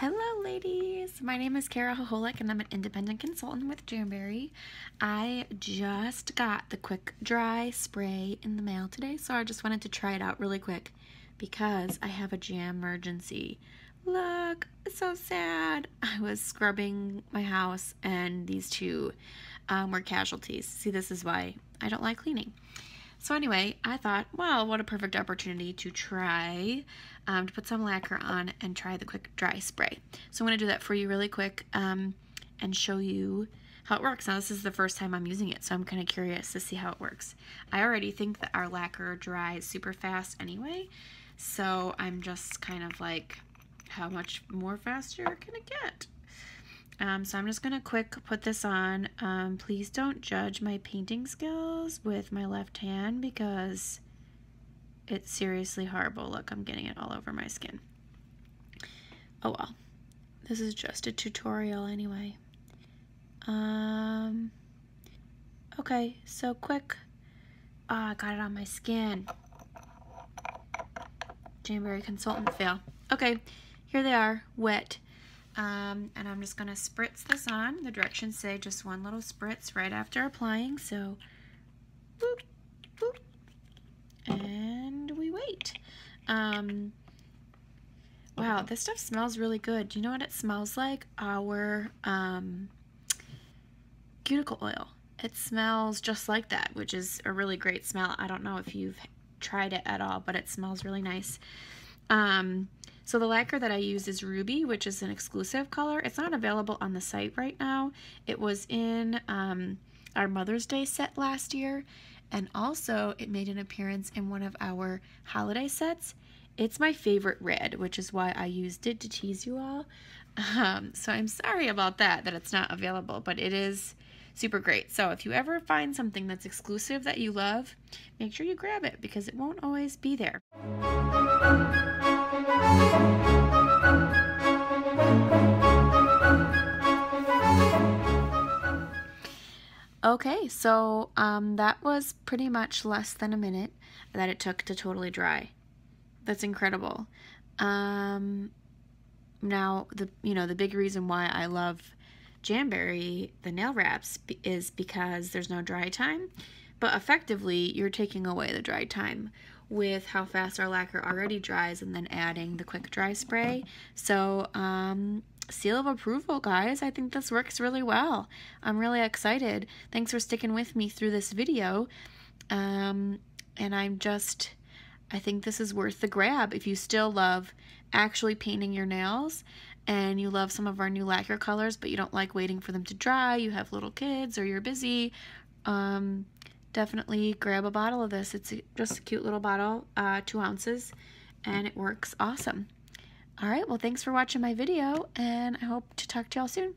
Hello ladies, my name is Kara Hoholik and I'm an independent consultant with Jamberry. I just got the quick dry spray in the mail today so I just wanted to try it out really quick because I have a jam emergency. Look, so sad. I was scrubbing my house and these two um, were casualties. See this is why I don't like cleaning. So anyway, I thought, well, what a perfect opportunity to try, um, to put some lacquer on and try the quick dry spray. So I'm going to do that for you really quick um, and show you how it works. Now this is the first time I'm using it, so I'm kind of curious to see how it works. I already think that our lacquer dries super fast anyway, so I'm just kind of like, how much more faster can it get? Um, so I'm just going to quick put this on. Um, please don't judge my painting skills with my left hand because it's seriously horrible. Look, I'm getting it all over my skin. Oh well. This is just a tutorial anyway. Um, okay, so quick. Ah, oh, I got it on my skin. Jamberry consultant fail. Okay, here they are, wet. Um, and I'm just going to spritz this on. The directions say just one little spritz right after applying. So, boop, boop, and we wait. Um, wow, this stuff smells really good. Do you know what it smells like? Our um, cuticle oil. It smells just like that, which is a really great smell. I don't know if you've tried it at all, but it smells really nice. Um, so the lacquer that I use is Ruby, which is an exclusive color. It's not available on the site right now. It was in um, our Mother's Day set last year, and also it made an appearance in one of our holiday sets. It's my favorite red, which is why I used it to tease you all. Um, so I'm sorry about that, that it's not available, but it is super great. So if you ever find something that's exclusive that you love, make sure you grab it because it won't always be there. Okay, so um, that was pretty much less than a minute that it took to totally dry. That's incredible. Um, now, the you know the big reason why I love Jamberry, the nail wraps, is because there's no dry time, but effectively you're taking away the dry time with how fast our lacquer already dries and then adding the quick dry spray. So um, seal of approval, guys. I think this works really well. I'm really excited. Thanks for sticking with me through this video. Um, and I'm just, I think this is worth the grab if you still love actually painting your nails and you love some of our new lacquer colors, but you don't like waiting for them to dry, you have little kids or you're busy, um, definitely grab a bottle of this. It's just a cute little bottle, uh, two ounces, and it works awesome. All right, well, thanks for watching my video, and I hope to talk to y'all soon.